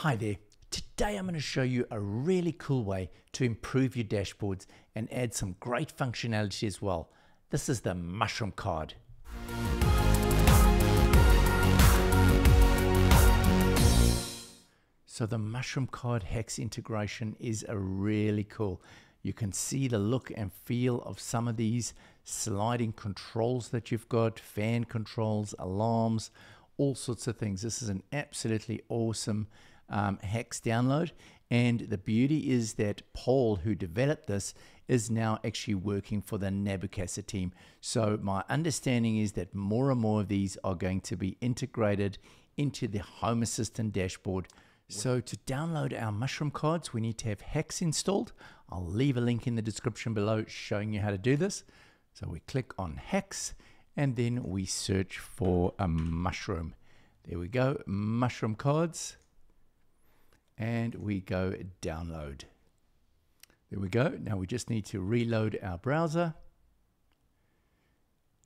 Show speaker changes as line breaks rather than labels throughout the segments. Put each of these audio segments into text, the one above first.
Hi there. Today I'm going to show you a really cool way to improve your dashboards and add some great functionality as well. This is the Mushroom card. So the Mushroom card HACS integration is a really cool. You can see the look and feel of some of these sliding controls that you've got, fan controls, alarms, all sorts of things. This is an absolutely awesome um, HACS download. And the beauty is that Paul, who developed this, is now actually working for the Nabu Casa team. So my understanding is that more and more of these are going to be integrated into the Home Assistant dashboard. So to download our mushroom cards, we need to have HACS installed. I'll leave a link in the description below showing you how to do this. So we click on HACS and then we search for a mushroom. There we go, mushroom cards and we go download. There we go. Now we just need to reload our browser.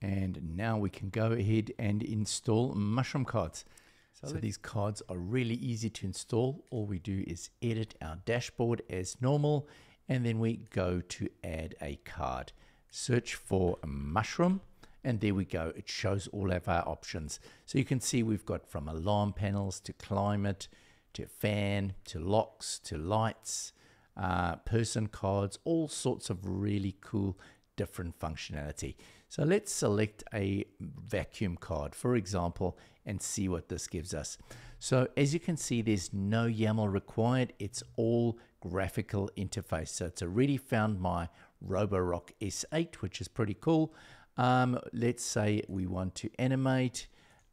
And now we can go ahead and install Mushroom cards. So, so these cards are really easy to install. All we do is edit our dashboard as normal, and then we go to add a card. Search for Mushroom, and there we go. It shows all of our options. So you can see we've got from alarm panels to climate, to fan, to locks, to lights, uh, person cards, all sorts of really cool different functionality. So let's select a vacuum card, for example, and see what this gives us. So as you can see, there's no YAML required. It's all graphical interface. So it's already found my Roborock S8, which is pretty cool. Um, let's say we want to animate.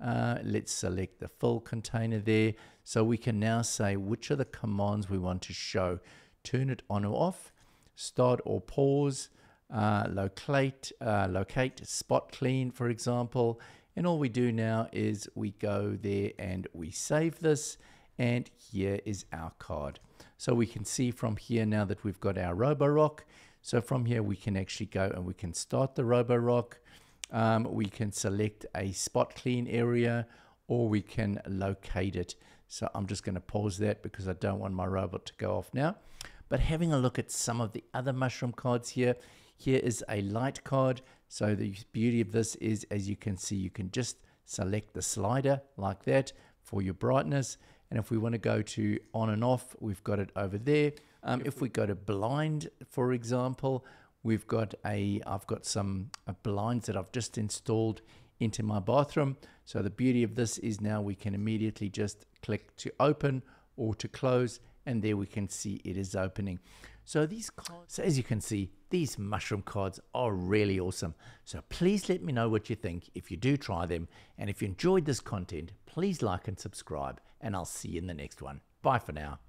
Uh, let's select the full container there. So we can now say which are the commands we want to show. Turn it on or off, start or pause, uh, locate, uh, locate, spot clean, for example. And all we do now is we go there and we save this. And here is our card. So we can see from here now that we've got our Roborock. So from here we can actually go and we can start the Roborock um, we can select a spot clean area or we can locate it. So I'm just going to pause that because I don't want my robot to go off now. But having a look at some of the other mushroom cards here, here is a light card. So the beauty of this is, as you can see, you can just select the slider like that for your brightness. And if we want to go to on and off, we've got it over there. Um, if we go to blind, for example, We've got a, I've got some uh, blinds that I've just installed into my bathroom. So the beauty of this is now we can immediately just click to open or to close and there we can see it is opening. So these cards, so as you can see, these mushroom cards are really awesome. So please let me know what you think if you do try them. And if you enjoyed this content, please like and subscribe and I'll see you in the next one. Bye for now.